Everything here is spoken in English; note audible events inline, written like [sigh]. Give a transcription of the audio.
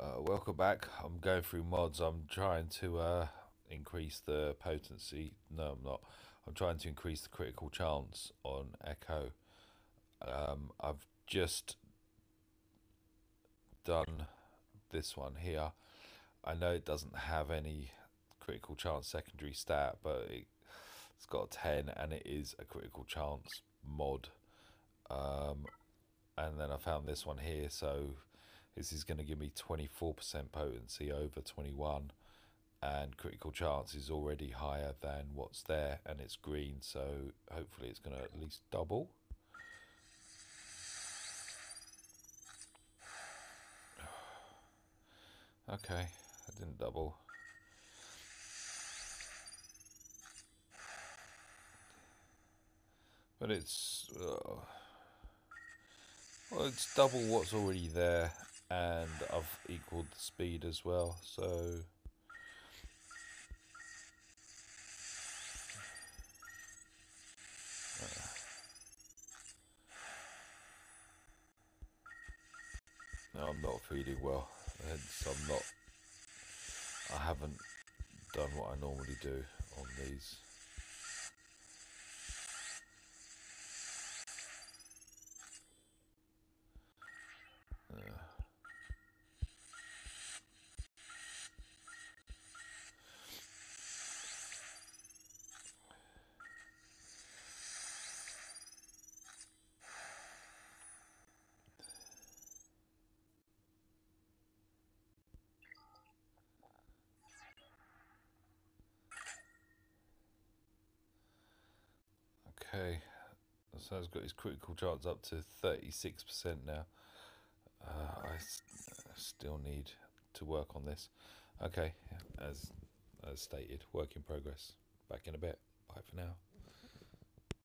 Uh, welcome back. I'm going through mods. I'm trying to uh, increase the potency. No, I'm not. I'm trying to increase the critical chance on Echo. Um, I've just done this one here. I know it doesn't have any critical chance secondary stat, but it, it's got a 10 and it is a critical chance mod. Um, and then I found this one here, so this is going to give me 24% potency over 21 and critical chance is already higher than what's there and it's green so hopefully it's going to at least double. [sighs] Okay I didn't double. But it's uh, well it's double what's already there and I've equaled the speed as well so No, I'm not feeding well, hence I'm not, I haven't done what I normally do on these. Okay, so he's got his critical chance up to 36% now. Uh, I still need to work on this. Okay, as as stated, work in progress. Back in a bit. Bye for now.